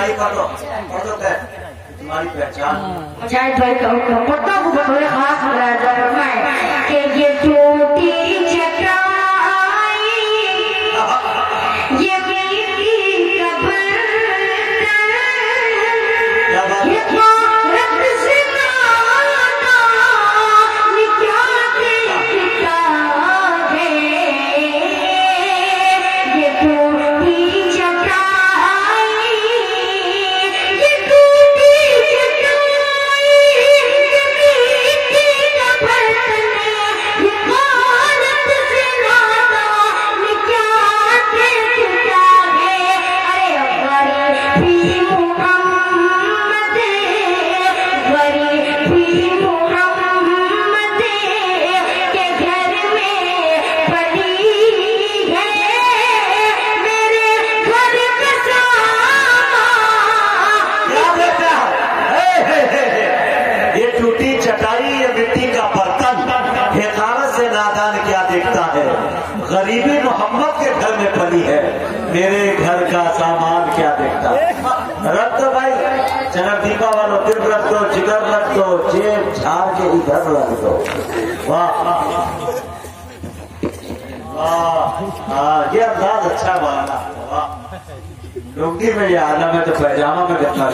سنائی کر دو پڑھ دو کہ تمہاری پہچان۔ مجاہد بھائی کا حکم پڑھتا ہوں بطور خاص جائے فرمائے ٹوٹی چٹائی یہ مٹی کا برتن؟ حقارت سے نادان کیا دیکھتا ہے؟ غریبی محمد کے گھر میں پلی ہے۔ میرے گھر کا سامان کیا دیکھتا ہے؟ رکھ دو بھائی، چنر دیپا والو، دل رکھ دو، جگر رکھ دو، جیب جھاڑ کے ادھر رکھ دو۔ واہ۔ یہ انداز اچھا بنا واہ۔ لنگی میں یہ عالم ہے تو پیجامہ میں کتنا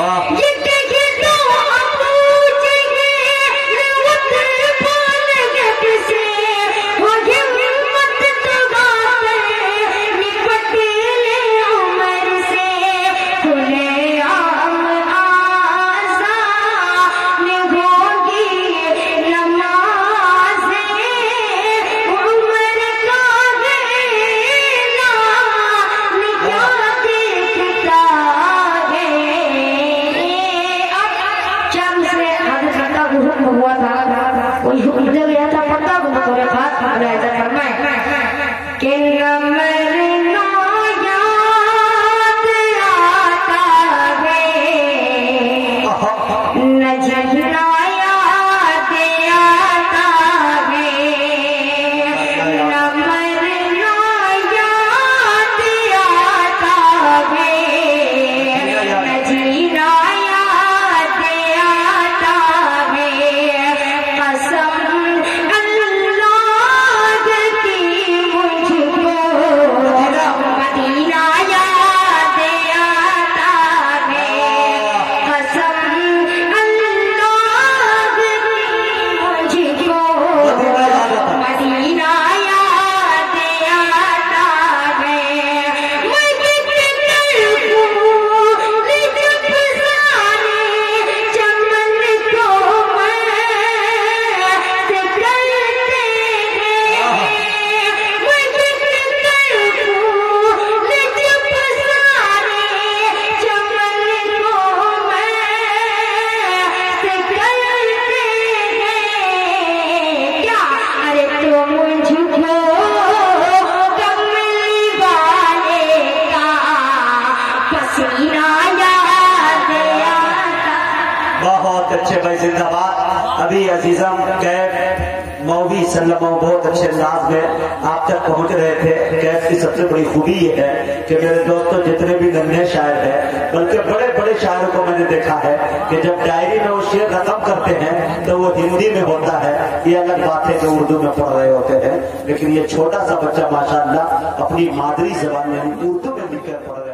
啊！应该给。واہ ہوا تھا دے گیا تھا بہت اچھے بھائی زندہ باد. ابھی عزیزم گئے مولوی سلم بہت اچھے انداز میں آپ تک پہنچ رہے تھے. کیف کی سب سے بڑی خوبی یہ ہے کہ میرے دوستوں جتنے بھی ننھے شاعر ہیں، بلکہ بڑے بڑے شاعروں کو میں نے دیکھا ہے کہ جب ڈائری میں وہ شعر رقم کرتے ہیں تو وہ ہندی میں ہوتا ہے. یہ الگ بات ہے جو اردو میں پڑھ رہے ہوتے ہیں، لیکن یہ چھوٹا سا بچہ ماشاء اللہ اپنی مادری زبان میں اردو میں لکھ کر پڑھ رہے